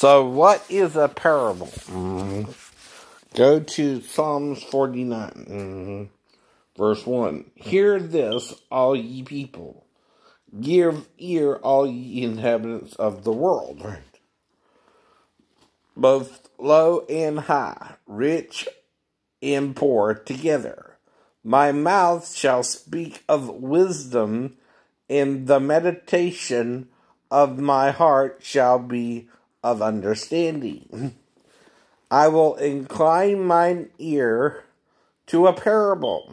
So, what is a parable? Mm-hmm. Go to Psalms 49, mm-hmm. verse 1. Hear this, all ye people. Give ear, all ye inhabitants of the world. Right? Both low and high, rich and poor together. My mouth shall speak of wisdom, and the meditation of my heart shall be of understanding. I will incline mine ear to a parable.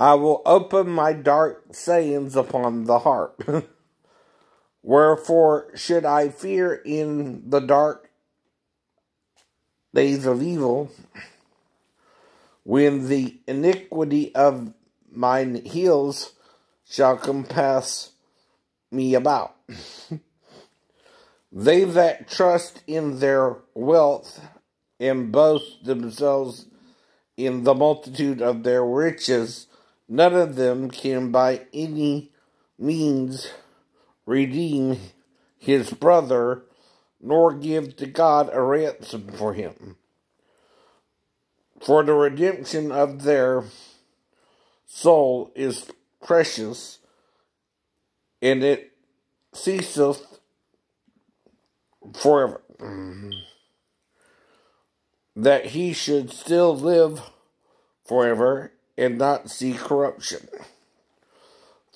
I will open my dark sayings upon the heart. Wherefore should I fear in the dark days of evil, when the iniquity of mine heels shall compass me about? They that trust in their wealth and boast themselves in the multitude of their riches, none of them can by any means redeem his brother, nor give to God a ransom for him. For the redemption of their soul is precious, and it ceaseth forever. Mm-hmm. That he should still live forever and not see corruption.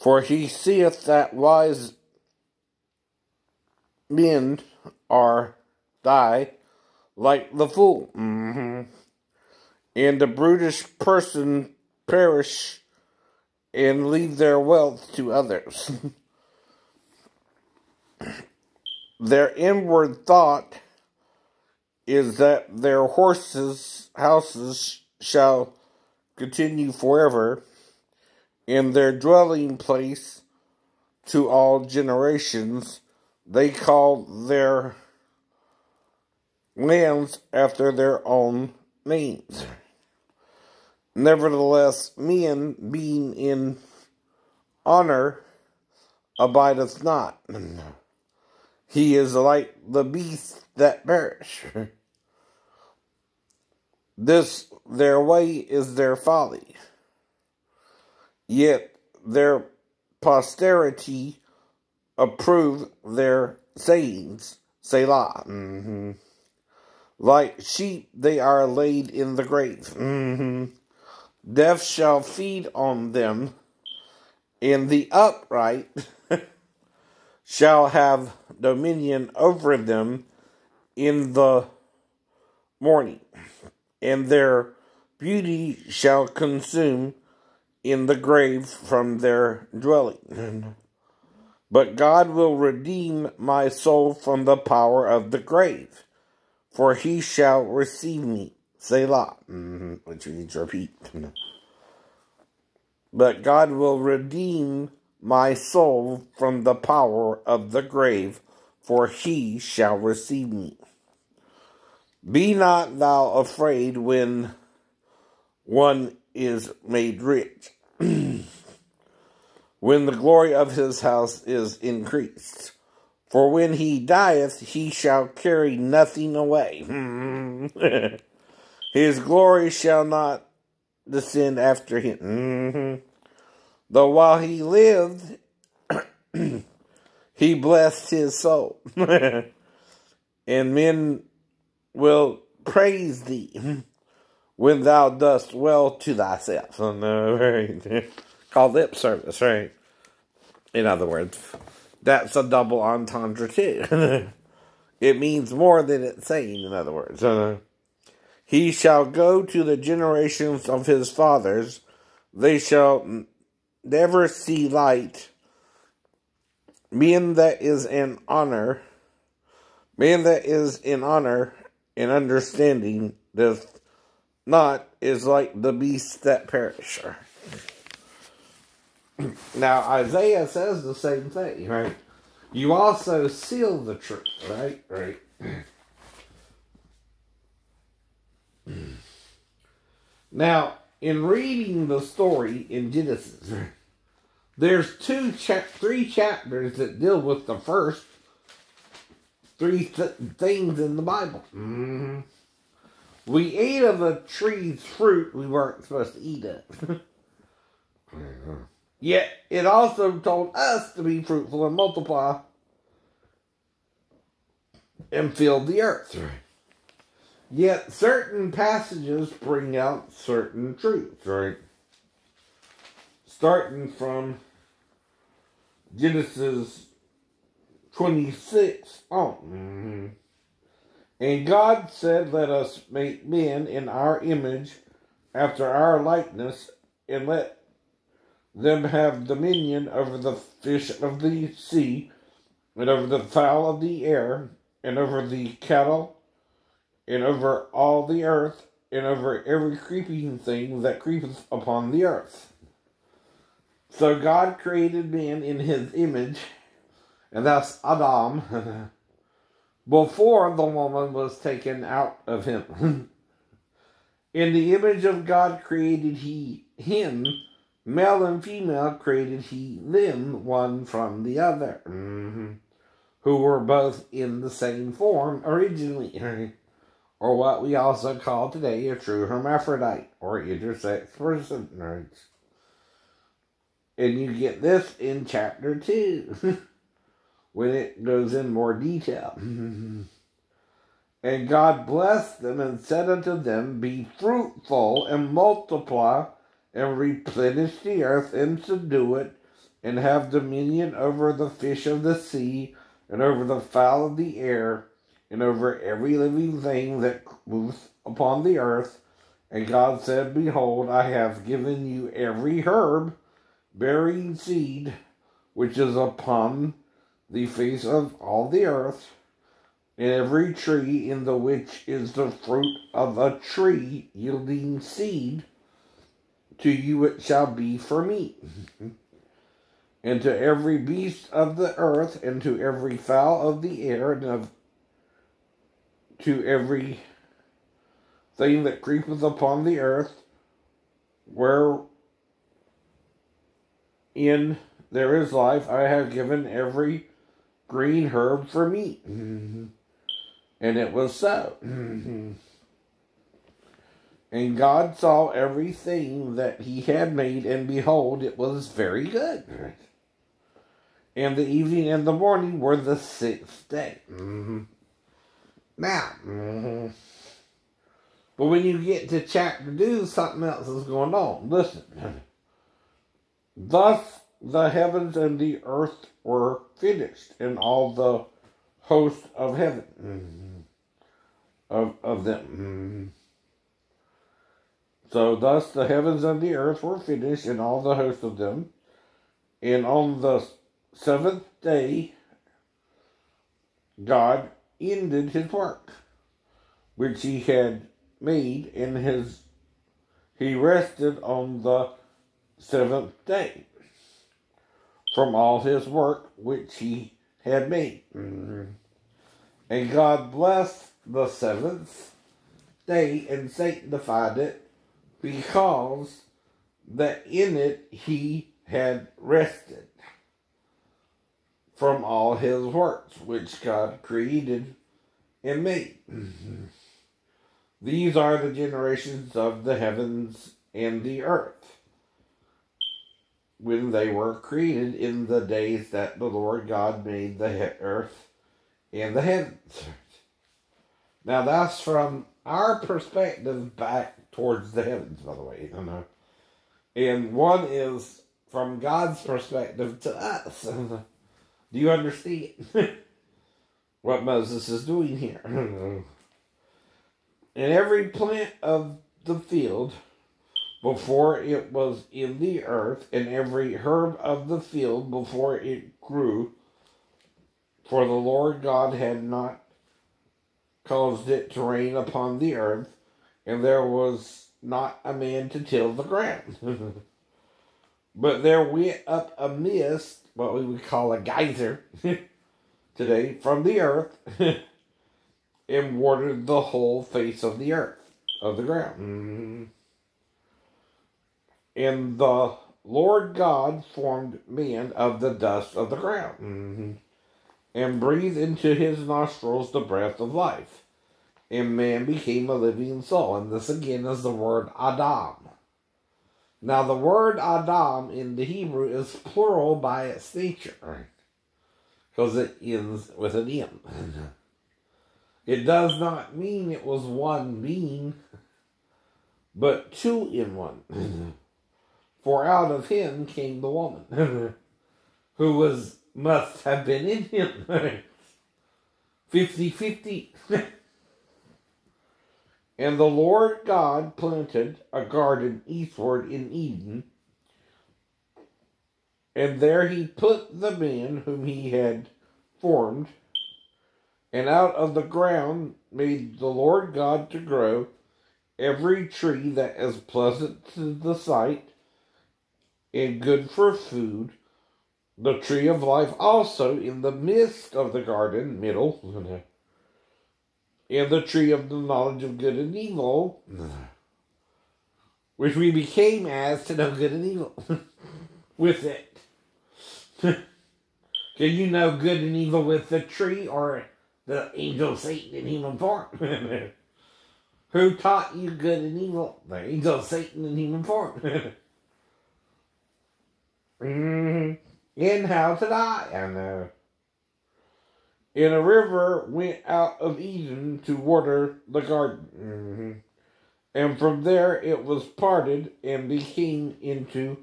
For he seeth that wise men are die like the fool, mm-hmm. and the brutish person perish and leave their wealth to others. Their inward thought is that their horses' houses shall continue forever, and their dwelling place to all generations. They call their lands after their own names. Nevertheless, men being in honor abideth not. He is like the beasts that perish. this their way is their folly. Yet their posterity approve their sayings. Selah. Mm-hmm. Like sheep, they are laid in the grave. Mm-hmm. Death shall feed on them, and the upright shall have dominion over them in the morning, and their beauty shall consume in the grave from their dwelling. But God will redeem my soul from the power of the grave, for he shall receive me. Selah, mm-hmm, which we need to repeat. But God will redeem my soul from the power of the grave, for he shall receive me. Be not thou afraid when one is made rich, when the glory of his house is increased. For when he dieth, he shall carry nothing away. his glory shall not descend after him. Though while he lived, he blessed his soul. and men will praise thee when thou dost well to thyself. Called lip service, right? In other words, that's a double entendre too. it means more than it's saying, in other words. He shall go to the generations of his fathers. They shall never see light. Being that is in honor, being that is in honor and understanding does not is like the beasts that perish. Now Isaiah says the same thing, right? You also seal the truth, right? Right. Now, in reading the story in Genesis, there's two, three chapters that deal with the first three th- things in the Bible. Mm-hmm. We ate of a tree's fruit we weren't supposed to eat it. Yet it also told us to be fruitful and multiply and fill the earth. Right. Yet certain passages bring out certain truths. Right. Starting from Genesis 26 on. Mm-hmm. And God said, Let us make men in our image, after our likeness, and let them have dominion over the fish of the sea, and over the fowl of the air, and over the cattle, and over all the earth, and over every creeping thing that creepeth upon the earth. So God created man in his image, and that's Adam, before the woman was taken out of him. in the image of God created he him, male and female created he them, one from the other, Mm-hmm. who were both in the same form originally, or what we also call today a true hermaphrodite, or intersex person. Right? And you get this in chapter 2, when it goes in more detail. and God blessed them and said unto them, Be fruitful and multiply and replenish the earth and subdue it, and have dominion over the fish of the sea, and over the fowl of the air, and over every living thing that moves upon the earth. And God said, Behold, I have given you every herb bearing seed which is upon the face of all the earth, and every tree in the which is the fruit of a tree yielding seed, to you it shall be for meat. and to every beast of the earth, and to every fowl of the air, and of to every thing that creepeth upon the earth, where in there is life, I have given every green herb for meat. And it was so. and God saw everything that he had made, and behold, it was very good. Right. And the evening and the morning were the sixth day. Mm-hmm. Now, Mm-hmm. but when you get to chapter 2, something else is going on. Listen. Thus the heavens and the earth were finished, and all the host of heaven Mm-hmm. of, of them. So thus the heavens and the earth were finished, and all the host of them. And on the seventh day, God ended his work, which he had made in his. He rested on the seventh day from all his work which he had made. Mm-hmm. And God blessed the seventh day and sanctified it because that in it he had rested from all his works which God created and made. Mm-hmm. These are the generations of the heavens and the earth when they were created in the days that the Lord God made the earth and the heavens. Now that's from our perspective back towards the heavens, by the way, you know. And one is from God's perspective to us. Do you understand what Moses is doing here? and every plant of the field before it was in the earth, and every herb of the field before it grew, for the Lord God had not caused it to rain upon the earth, and there was not a man to till the ground. but there went up a mist, what we would call a geyser today, from the earth, and watered the whole face of the earth, of the ground. Mm-hmm. And the Lord God formed man of the dust of the ground, Mm-hmm. and breathed into his nostrils the breath of life. And man became a living soul. And this again is the word Adam. Now, the word Adam in the Hebrew is plural by its nature, because it ends with an M. It does not mean it was one being, but two in one. For out of him came the woman, who was must have been in him. 50 50. And the Lord God planted a garden eastward in Eden, and there he put the man whom he had formed, and out of the ground made the Lord God to grow every tree that is pleasant to the sight and good for food, the tree of life also in the midst of the garden, middle, and the tree of the knowledge of good and evil, which we became as to know good and evil with it. Can you know good and evil with the tree or the angel Satan in human form? Who taught you good and evil? The angel Satan in human form. mm-hmm in how to die. I know. And a river went out of Eden to water the garden. Mm-hmm. And from there it was parted and became into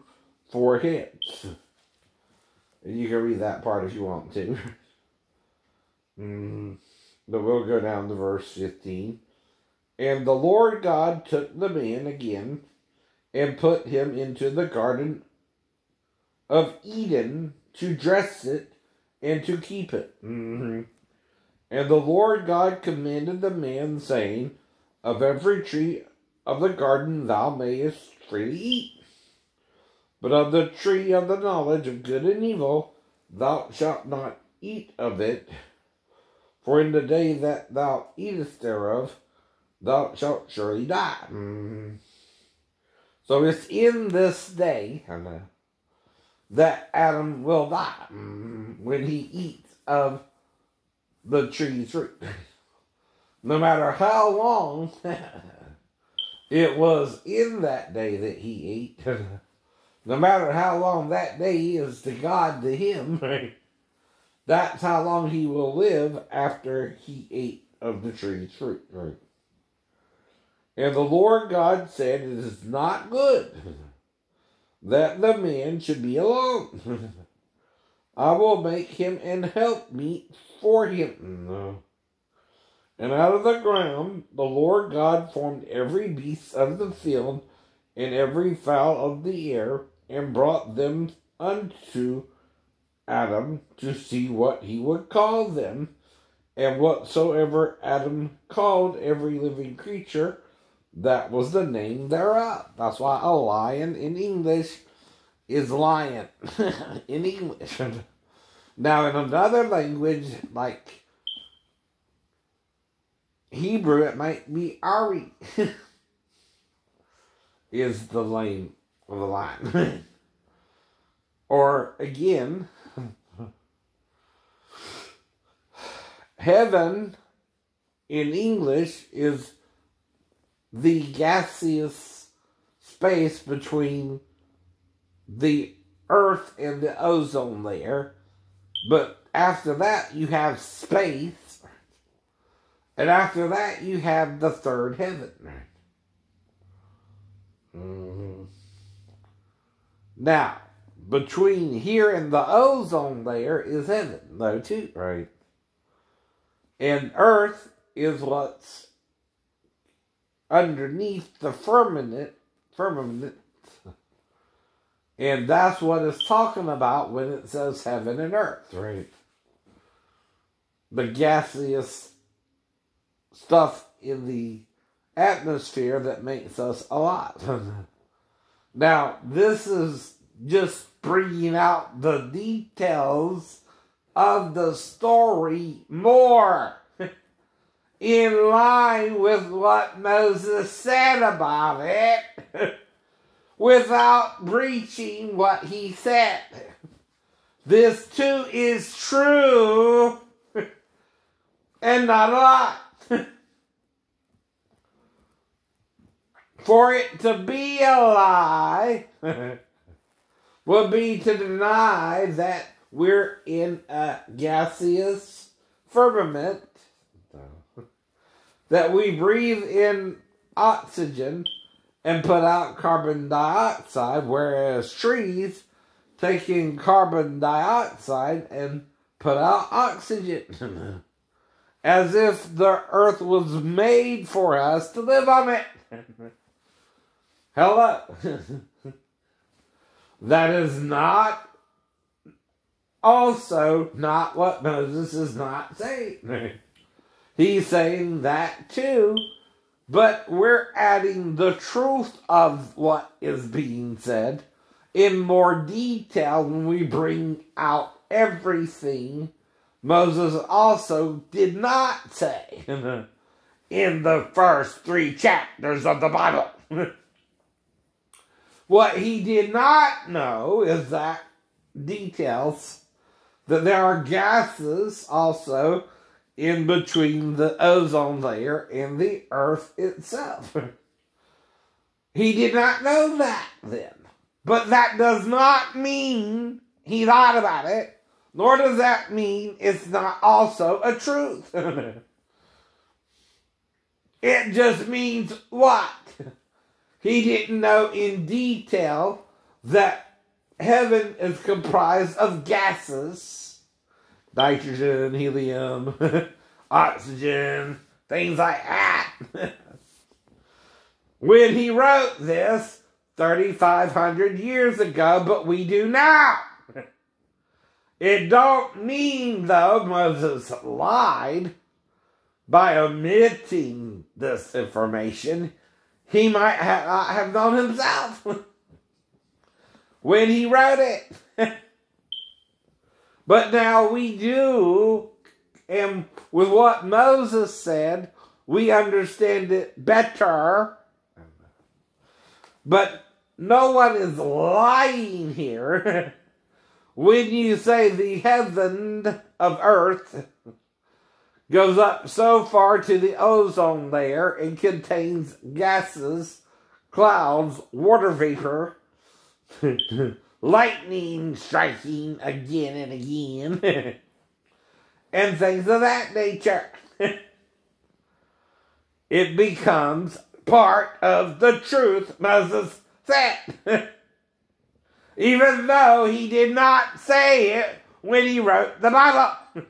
four heads. And you can read that part if you want to. mm-hmm. But we'll go down to verse 15. And the Lord God took the man again and put him into the garden of Eden to dress it and to keep it. Mm-hmm. And the Lord God commanded the man, saying, Of every tree of the garden thou mayest freely eat, but of the tree of the knowledge of good and evil thou shalt not eat of it, for in the day that thou eatest thereof thou shalt surely die. Mm-hmm. So it's in this day, that Adam will die mm, when he eats of the tree's fruit. no matter how long it was in that day that he ate, no matter how long that day is to God to him, that's how long he will live after he ate of the tree's fruit. And the Lord God said, It is not good that the man should be alone. I will make him an helpmeet for him. And out of the ground the Lord God formed every beast of the field and every fowl of the air, and brought them unto Adam to see what he would call them. And whatsoever Adam called every living creature, that was the name thereof. That's why a lion in English is lion in English. now, in another language like Hebrew, it might be Ari. is the name of the lion. or again, heaven in English is the gaseous space between the Earth and the ozone layer. But after that, you have space. And after that, you have the third heaven. Mm-hmm. Now, between here and the ozone layer is heaven, though, too, right? And Earth is what's underneath the firmament, firmament, and that's what it's talking about when it says heaven and earth, right? The gaseous stuff in the atmosphere that makes us alive. now, this is just bringing out the details of the story more in line with what Moses said about it without breaching what he said. This too is true and not a lie. For it to be a lie would be to deny that we're in a gaseous firmament, that we breathe in oxygen and put out carbon dioxide, whereas trees take in carbon dioxide and put out oxygen. As if the earth was made for us to live on it. Hello. that is not also not what Moses is not saying. He's saying that too, but we're adding the truth of what is being said in more detail when we bring out everything Moses also did not say in the first three chapters of the Bible. what he did not know is that details that there are gases also in between the ozone layer and the earth itself. he did not know that then. But that does not mean he thought about it, nor does that mean it's not also a truth. it just means what? He didn't know in detail that heaven is comprised of gases nitrogen, helium, oxygen, things like that. when he wrote this 3,500 years ago, but we do now. It don't mean, though, Moses lied by omitting this information. He might uh, have known himself when he wrote it. But now we do, and with what Moses said, we understand it better. But no one is lying here. when you say the heaven of earth goes up so far to the ozone layer and contains gases, clouds, water vapor, lightning striking again and again, and things of that nature. it becomes part of the truth Moses said. Even though he did not say it when he wrote the Bible.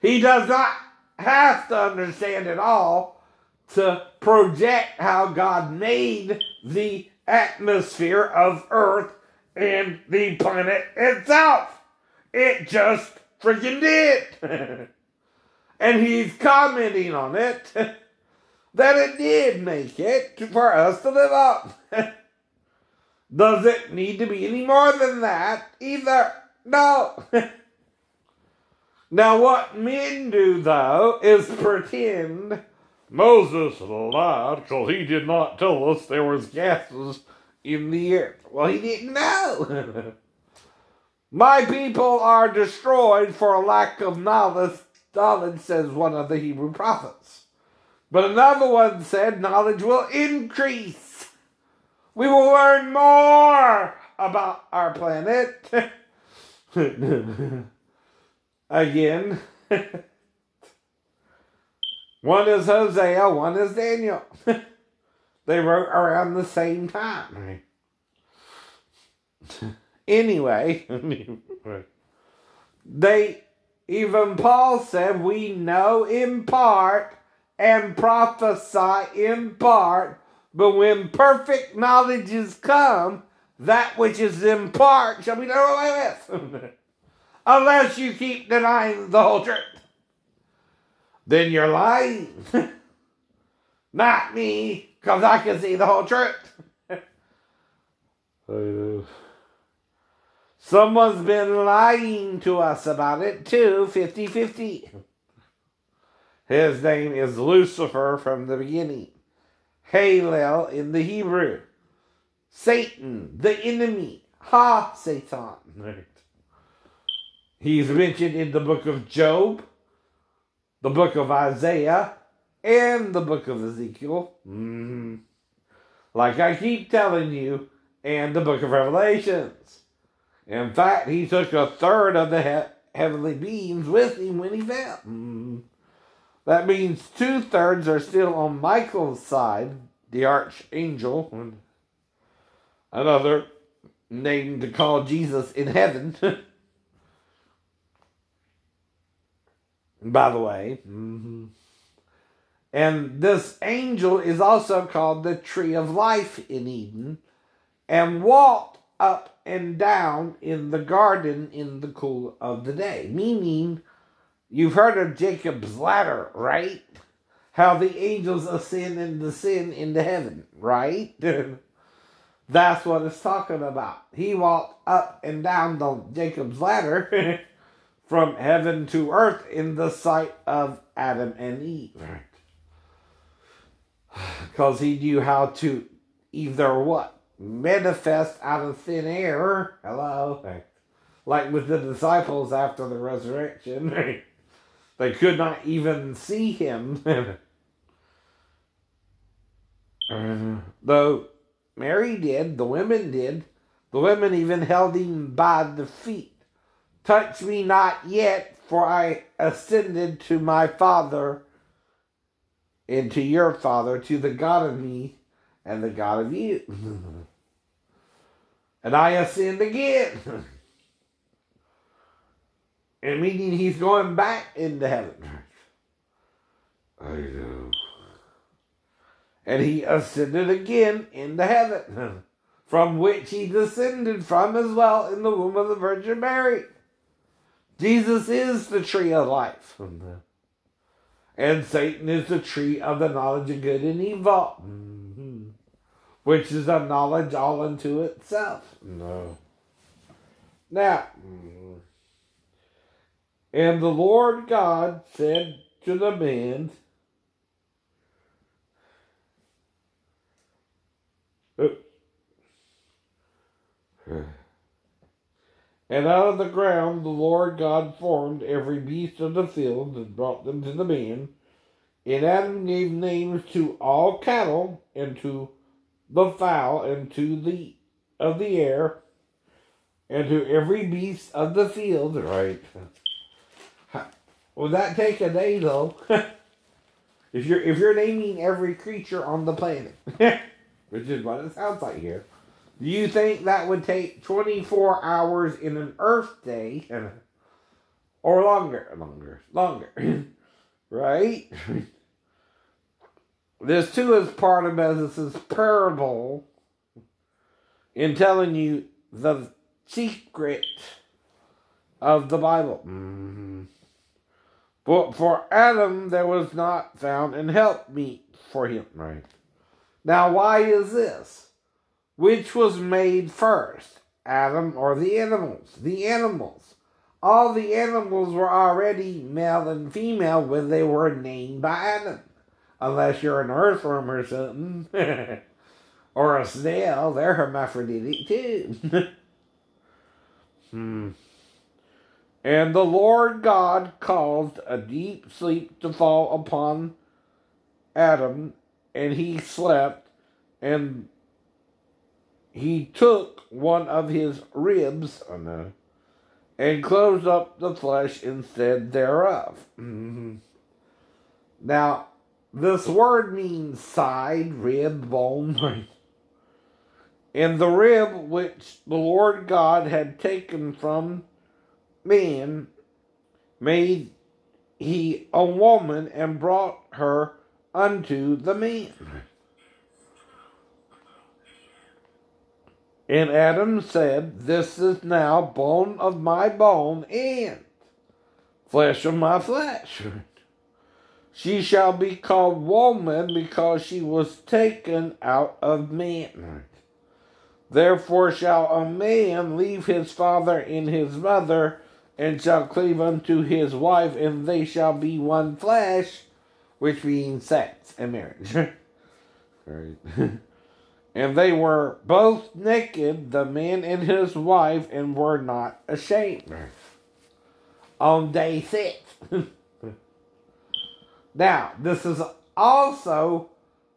he does not have to understand it all to project how God made the atmosphere of Earth and the planet itself. It just freaking did. and he's commenting on it that it did make it for us to live up. Does it need to be any more than that? Either. No. now, what men do, though, is pretend Moses lied because he did not tell us there was gases in the earth. Well, he didn't know. My people are destroyed for a lack of knowledge, knowledge, says one of the Hebrew prophets. But another one said, knowledge will increase. We will learn more about our planet. Again. one is Hosea, one is Daniel. They wrote around the same time. anyway, they even Paul said we know in part and prophesy in part, but when perfect knowledge is come, that which is in part shall be done away with. Unless you keep denying the whole truth. Then you're lying. Not me, because I can see the whole truth. Someone's been lying to us about it too, 50 50. His name is Lucifer from the beginning. Halel in the Hebrew. Satan, the enemy. Ha, Satan. Right. He's mentioned in the book of Job, the book of Isaiah, and the book of Ezekiel. Mm-hmm. Like I keep telling you, and the book of Revelations. In fact, he took a third of the he- heavenly beings with him when he fell. Mm-hmm. That means two thirds are still on Michael's side, the archangel, another named to call Jesus in heaven. By the way, mm-hmm. And this angel is also called the tree of life in Eden, and walked up and down in the garden in the cool of the day. Meaning, you've heard of Jacob's ladder, right? How the angels ascend and descend into heaven, right? That's what it's talking about. He walked up and down the Jacob's ladder from heaven to earth in the sight of Adam and Eve. Because he knew how to either what? Manifest out of thin air. Hello. Like with the disciples after the resurrection. They could not even see him. Though Mary did, the women did. The women even held him by the feet. Touch me not yet, for I ascended to my Father and to your Father, to the God of me and the God of you. and I ascend again. and meaning he's going back into heaven. I know. And he ascended again into heaven, from which he descended from as well in the womb of the Virgin Mary. Jesus is the tree of life. And Satan is the tree of the knowledge of good and evil, mm-hmm. which is a knowledge all unto itself. No. Now, mm-hmm. and the Lord God said to the man, And out of the ground the Lord God formed every beast of the field and brought them to the man. And Adam gave names to all cattle and to the fowl and to the of the air and to every beast of the field. Right. Would that take a day though? if you're if you're naming every creature on the planet, which is what it sounds like here. Do you think that would take 24 hours in an Earth day? Or longer? Longer. Longer. right? this too is part of Moses' parable in telling you the secret of the Bible. Mm-hmm. But for Adam, there was not found an helpmeet for him. Right. Now, why is this? Which was made first, Adam or the animals? The animals. All the animals were already male and female when they were named by Adam. Unless you're an earthworm or something. or a snail, they're hermaphroditic too. hmm. And the Lord God caused a deep sleep to fall upon Adam, and he slept, and he took one of his ribs and closed up the flesh instead thereof. Mm-hmm. Now, this word means side, rib, bone. and the rib which the Lord God had taken from man made he a woman and brought her unto the man. And Adam said, This is now bone of my bone and flesh of my flesh. She shall be called woman because she was taken out of man. Therefore shall a man leave his father and his mother, and shall cleave unto his wife, and they shall be one flesh, which means sex and marriage. right. And they were both naked, the man and his wife, and were not ashamed. on day six. now, this is also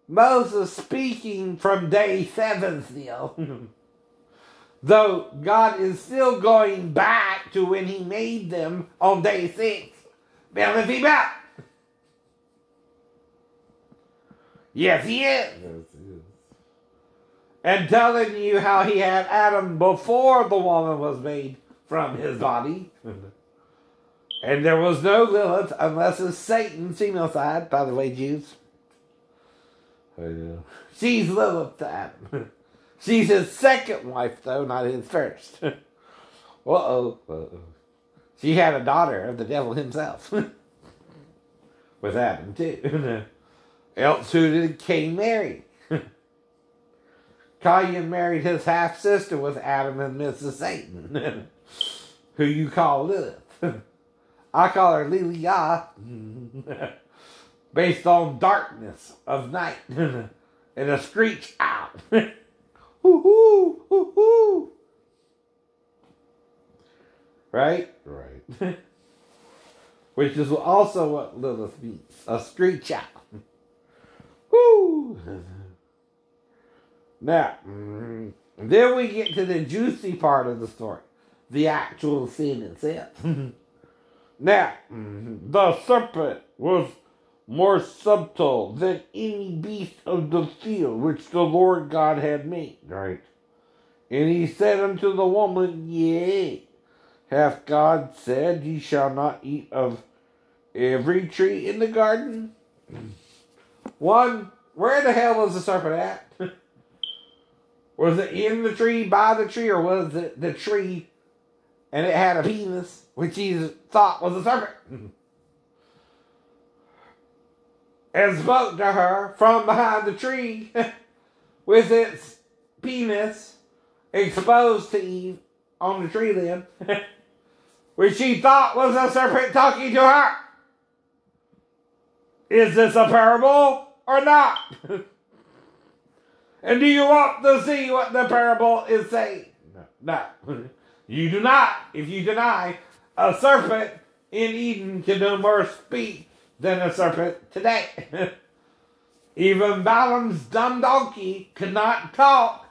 Moses speaking from day seven still. Though God is still going back to when he made them on day six. Him out. Yes, he is. And telling you how he had Adam before the woman was made from his body. and there was no Lilith unless it's Satan's female side, by the way, Jews. Yeah. She's Lilith to Adam. She's his second wife, though, not his first. uh oh. She had a daughter of the devil himself. With Adam, too. Else who did Cain marry? Cain married his half sister with Adam and Mrs. Satan, who you call Lilith. I call her Lilia, based on darkness of night and a screech owl. hoo hoo hoo hoo. Right? Right. Which is also what Lilith means a screech owl. Woo! Now, mm, then we get to the juicy part of the story the actual sin itself. now, mm, the serpent was more subtle than any beast of the field which the Lord God had made. Right. And he said unto the woman, Yea, hath God said, Ye shall not eat of every tree in the garden? One, where the hell was the serpent at? was it in the tree, by the tree, or was it the tree and it had a penis, which he thought was a serpent? and spoke to her from behind the tree with its penis exposed to Eve on the tree limb, which she thought was a serpent talking to her. Is this a parable or not? And do you want to see what the parable is saying? No. No. You do not, if you deny a serpent in Eden can no more speak than a serpent today. Even Balaam's dumb donkey could not talk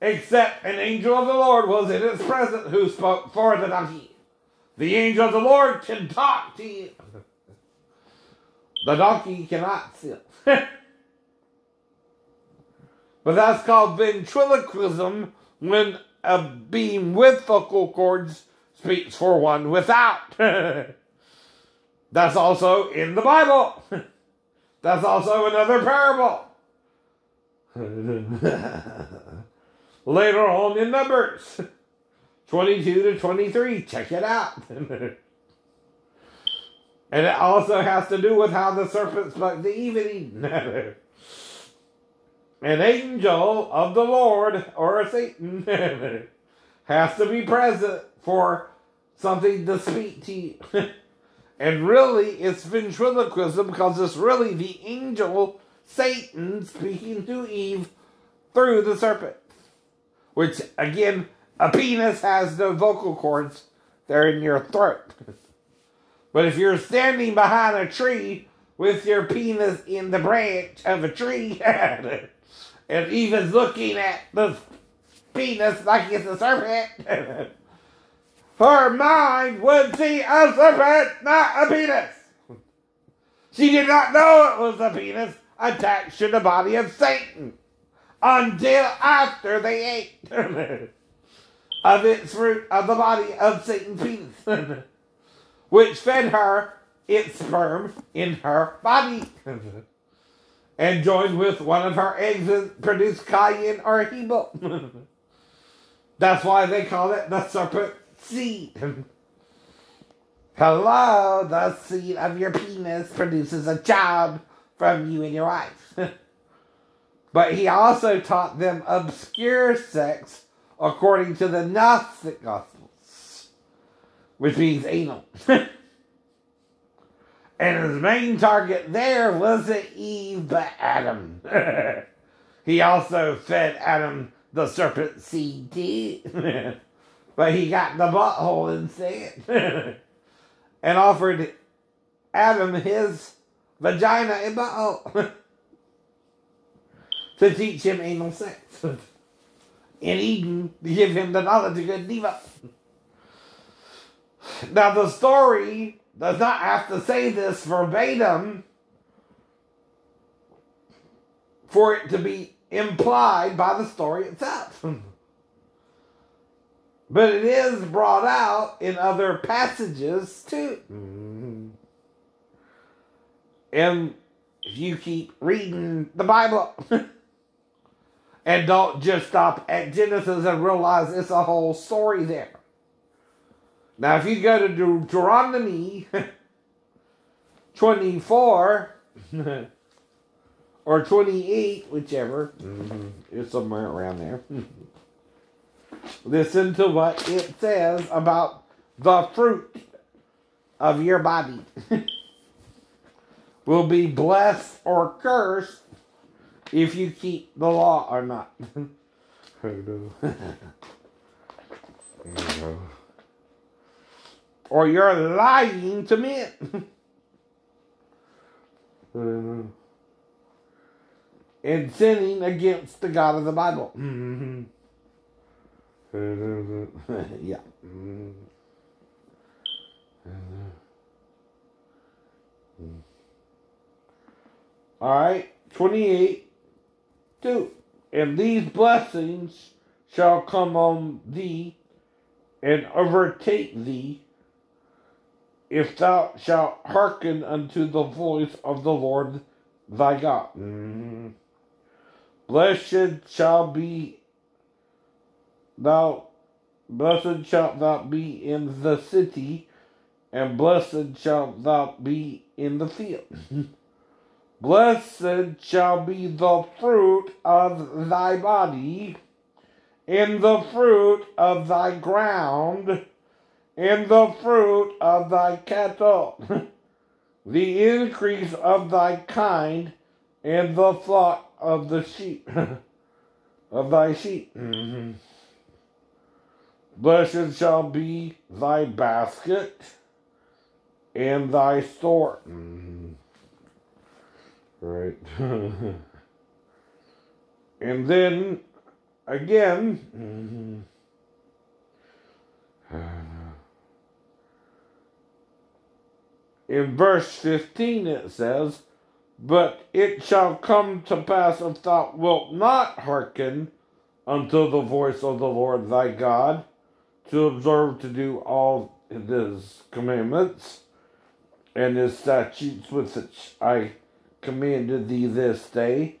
except an angel of the Lord was in its presence who spoke for the donkey. The angel of the Lord can talk to you. The donkey cannot sit. But that's called ventriloquism when a being with vocal cords speaks for one without. that's also in the Bible. That's also another parable. Later on in Numbers 22 to 23. Check it out. and it also has to do with how the serpent spoke to Eve in Eden. An angel of the Lord or a Satan has to be present for something to speak to you. and really, it's ventriloquism because it's really the angel Satan speaking to Eve through the serpent. Which, again, a penis has no vocal cords, they're in your throat. but if you're standing behind a tree with your penis in the branch of a tree, and Eva's looking at the penis like it's a serpent, her mind would see a serpent, not a penis. She did not know it was a penis attached to the body of Satan until after they ate of its fruit of the body of Satan's penis, which fed her its sperm in her body, and joined with one of her eggs and produced Cain or Hebel. That's why they call it the serpent seed. Hello, the seed of your penis produces a child from you and your wife. but he also taught them obscure sex according to the Gnostic Gospels, which means anal. and his main target there wasn't Eve, but Adam. he also fed Adam the serpent seed but he got the butthole instead. and offered Adam his vagina and butthole to teach him anal sex. In Eden, to give him the knowledge of good and evil. Now, the story does not have to say this verbatim for it to be implied by the story itself. But it is brought out in other passages too. And if you keep reading the Bible and don't just stop at Genesis and realize it's a whole story there. Now, if you go to Deuteronomy 24 or 28, whichever, mm-hmm. it's somewhere around there. Listen to what it says about the fruit of your body. Will be blessed or cursed if you keep the law or not. Or you're lying to men. and sinning against the God of the Bible. yeah. All right, 28, 2. And these blessings shall come on thee and overtake thee if thou shalt hearken unto the voice of the Lord thy God. Mm-hmm. Blessed shall be thou blessed shalt thou be in the city, and blessed shalt thou be in the field. blessed shall be the fruit of thy body, and the fruit of thy ground, and the fruit of thy cattle, the increase of thy kind, and the flock of the sheep, of thy sheep. Mm-hmm. Blessed shall be thy basket and thy store. Mm-hmm. Right. and then again, mm-hmm. In verse 15 it says, But it shall come to pass if thou wilt not hearken unto the voice of the Lord thy God, to observe to do all his commandments and his statutes with which I commanded thee this day,